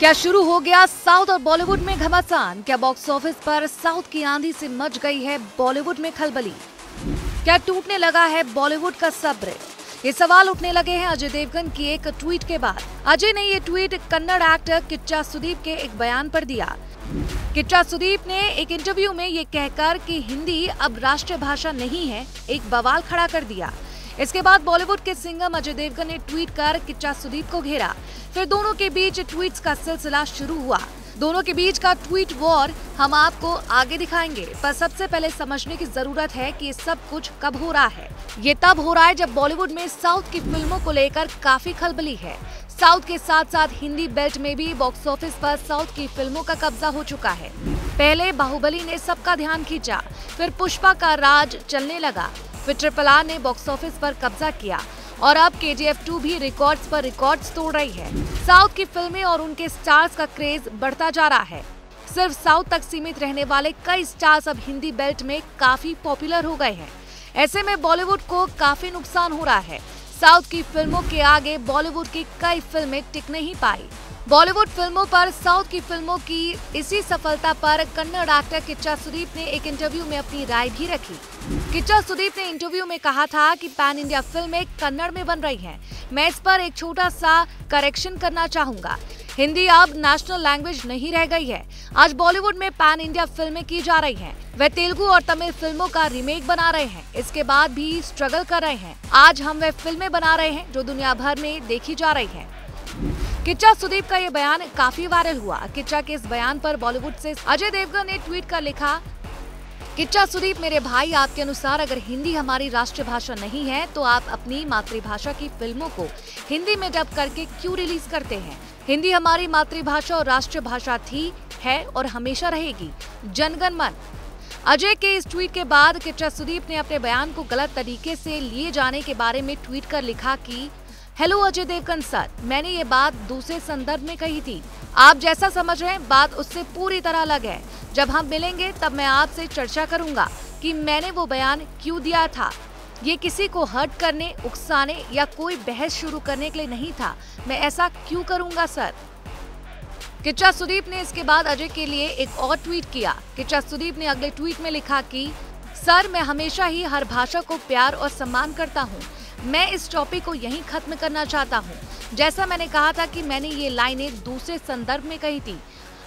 क्या शुरू हो गया साउथ और बॉलीवुड में घमासान? क्या बॉक्स ऑफ़िस पर साउथ की आंधी से मच गई है बॉलीवुड में खलबली? क्या टूटने लगा है बॉलीवुड का सब्र? ये सवाल उठने लगे हैं अजय देवगन की एक ट्वीट के बाद। अजय ने ये ट्वीट कन्नड़ एक्टर किच्चा सुदीप के एक बयान पर दिया। किच्चा सुदीप ने एक इंटरव्यू में ये कहकर कि हिंदी अब राष्ट्रीय भाषा नहीं है, एक बवाल खड़ा कर दिया। इसके बाद बॉलीवुड के सिंगम अजय देवगन ने ट्वीट कर किच्चा सुदीप को घेरा। फिर दोनों के बीच ट्वीट्स का सिलसिला शुरू हुआ। दोनों के बीच का ट्वीट वॉर हम आपको आगे दिखाएँगे। पर सबसे पहले समझने की ज़रूरत है कि सब कुछ कब हो रहा है। ये तब हो रहा है जब बॉलीवुड में साउथ की फ़िल्मों को लेकर काफ़ी खलबली है। साउथ के साथ साथ हिंदी बेल्ट में भी बॉक्स ऑफ़िस पर साउथ की फ़िल्मों का कब्जा हो चुका है। पहले बाहुबली ने सबका ध्यान खींचा, फिर पुष्पा का राज चलने लगा। फिर ट्रिपल आर ने बॉक्स ऑफ़िस पर कब्जा किया। और अब के जी भी रिकॉर्ड्स पर रिकॉर्ड्स तोड़ रही है। साउथ की फ़िल्में और उनके स्टार्स का क्रेज बढ़ता जा रहा है। सिर्फ़ साउथ तक सीमित रहने वाले कई स्टार्स अब हिंदी बेल्ट में काफ़ी पॉपुलर हो गए हैं। ऐसे में बॉलीवुड को काफ़ी नुकसान हो रहा है। साउथ की फ़िल्मों के आगे बॉलीवुड की कई फ़िल्में टिक नहीं पाई। बॉलीवुड फ़िल्मों पर साउथ की फ़िल्मों की इसी सफलता पर कन्नड़ एक्टर किच्चा सुदीप ने एक इंटरव्यू में अपनी राय भी रखी किच्चा सुदीप ने इंटरव्यू में कहा था कि पैन इंडिया फ़िल्में कन्नड़ में बन रही हैं। मैं इस पर एक छोटा सा करेक्शन करना चाहूँगा हिंदी अब नेशनल लैंग्वेज नहीं रह गई है आज बॉलीवुड में पैन इंडिया फ़िल्में की जा रही हैं। वे तेलुगु और तमिल फ़िल्मों का रीमेक बना रहे हैं इसके बाद भी स्ट्रगल कर रहे हैं आज हम वे फ़िल्में बना रहे हैं जो दुनिया भर में देखी जा रही हैं। किच्चा सुदीप का ये बयान काफ़ी वायरल हुआ। किच्चा के इस बयान पर बॉलीवुड से अजय देवगन ने ट्वीट कर लिखा, किच्चा सुदीप, मेरे भाई, आपके अनुसार अगर हिंदी हमारी राष्ट्रीय भाषा नहीं है तो आप अपनी मातृभाषा की फ़िल्मों को हिंदी में डब करके क्यों रिलीज़ करते हैं? हिंदी हमारी मातृभाषा और राष्ट्रीय भाषा थी, है और हमेशा रहेगी। जनगण मन। अजय के इस ट्वीट के बाद किच्चा सुदीप ने अपने बयान को गलत तरीके से लिए जाने के बारे में ट्वीट कर लिखा कि हेलो अजय देवगन सर, मैंने ये बात दूसरे संदर्भ में कही थी। आप जैसा समझ रहे हैं, बात उससे पूरी तरह अलग है। जब हम मिलेंगे, तब मैं आपसे चर्चा करूँगा कि मैंने वो बयान क्यों दिया था। ये किसी को हर्ट करने, उकसाने या कोई बहस शुरू करने के लिए नहीं था। मैं ऐसा क्यों करूँगा, सर? किच्चा सुदीप ने इसके बाद अजय के लिए एक और ट्वीट किया। किच्चा सुदीप ने अगले ट्वीट में लिखा कि, सर, मैं हमेशा ही हर भाषा को प्यार और सम्मान करता हूँ। मैं इस टॉपिक को यहीं खत्म करना चाहता हूँ। जैसा मैंने कहा था कि मैंने ये लाइनें दूसरे संदर्भ में कही थी।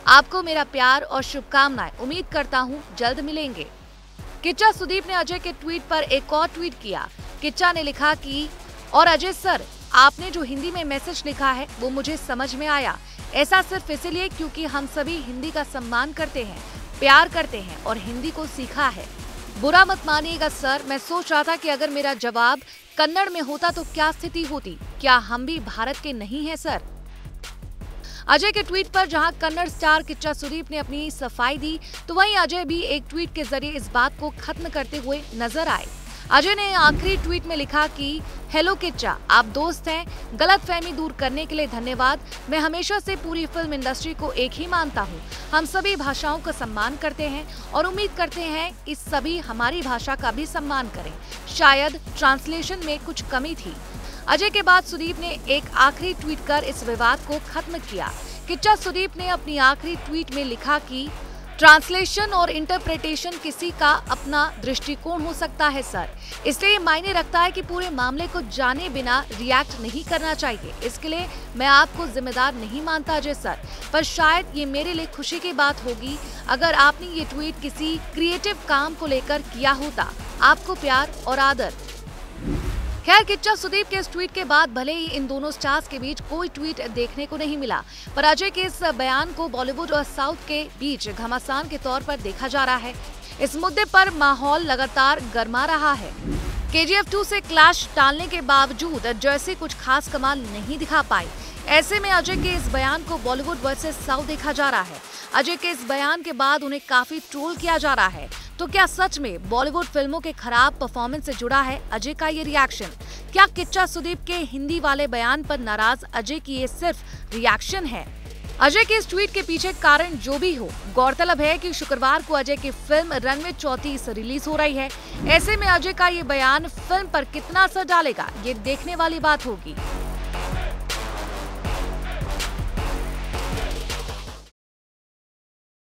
आपको मेरा प्यार और शुभकामनाएँ। उम्मीद करता हूँ जल्द मिलेंगे। किच्चा सुदीप ने अजय के ट्वीट पर एक और ट्वीट किया। किच्चा ने लिखा कि, और अजय सर, आपने जो हिंदी में मैसेज लिखा है, वो मुझे समझ में आया। ऐसा सिर्फ़ इसलिए क्योंकि हम सभी हिंदी का सम्मान करते हैं, प्यार करते हैं और हिंदी को सीखा है। बुरा मत मानिएगा, सर। मैं सोच रहा था कि अगर मेरा जवाब कन्नड़ में होता तो क्या स्थिति होती? क्या हम भी भारत के नहीं हैं, सर? अजय के ट्वीट पर जहाँ कन्नड़ स्टार किच्चा सुदीप ने अपनी सफ़ाई दी तो वहीं अजय भी एक ट्वीट के ज़रिए इस बात को खत्म करते हुए नज़र आए। अजय ने आखिरी ट्वीट में लिखा कि हेलो किच्चा, आप दोस्त हैं। गलत फहमी दूर करने के लिए धन्यवाद। मैं हमेशा से पूरी फ़िल्म इंडस्ट्री को एक ही मानता हूँ। हम सभी भाषाओं का सम्मान करते हैं और उम्मीद करते हैं इस सभी हमारी भाषा का भी सम्मान करें। शायद ट्रांसलेशन में कुछ कमी थी। अजय के बाद सुदीप ने एक आखिरी ट्वीट कर इस विवाद को खत्म किया। किच्चा, सुदीप ने अपनी आखिरी ट्वीट में लिखा कि ट्रांसलेशन और इंटरप्रिटेशन किसी का अपना दृष्टिकोण हो सकता है, सर। इसलिए मायने रखता है कि पूरे मामले को जाने बिना रिएक्ट नहीं करना चाहिए। इसके लिए मैं आपको जिम्मेदार नहीं मानता अजय सर। पर शायद ये मेरे लिए खुशी की बात होगी, अगर आपने ये ट्वीट किसी क्रिएटिव काम को लेकर किया होता। आपको प्यार और आदर। खैर, किच्चा सुदीप के इस ट्वीट के बाद भले ही इन दोनों स्टार्स के बीच कोई ट्वीट देखने को नहीं मिला, पर अजय के इस बयान को बॉलीवुड और साउथ के बीच घमासान के तौर पर देखा जा रहा है। इस मुद्दे पर माहौल लगातार गर्मा रहा है। के जी एफ़ टू से क्लैश टालने के बावजूद जैसे कुछ खास कमाल नहीं दिखा पाई। ऐसे में अजय के इस बयान को बॉलीवुड वर्सेस साउथ देखा जा रहा है। अजय के इस बयान के बाद उन्हें काफ़ी ट्रोल किया जा रहा है। तो क्या सच में बॉलीवुड फ़िल्मों के खराब परफॉर्मेंस से जुड़ा है अजय का ये रिएक्शन क्या किच्चा सुदीप के हिंदी वाले बयान पर नाराज़ अजय की ये सिर्फ़ रिएक्शन है? अजय के इस ट्वीट के पीछे कारण जो भी हो, गौरतलब है कि शुक्रवार को अजय की फ़िल्म रन में चौतीस रिलीज़ हो रही है। ऐसे में अजय का ये बयान फ़िल्म पर कितना असर डालेगा, ये देखने वाली बात होगी।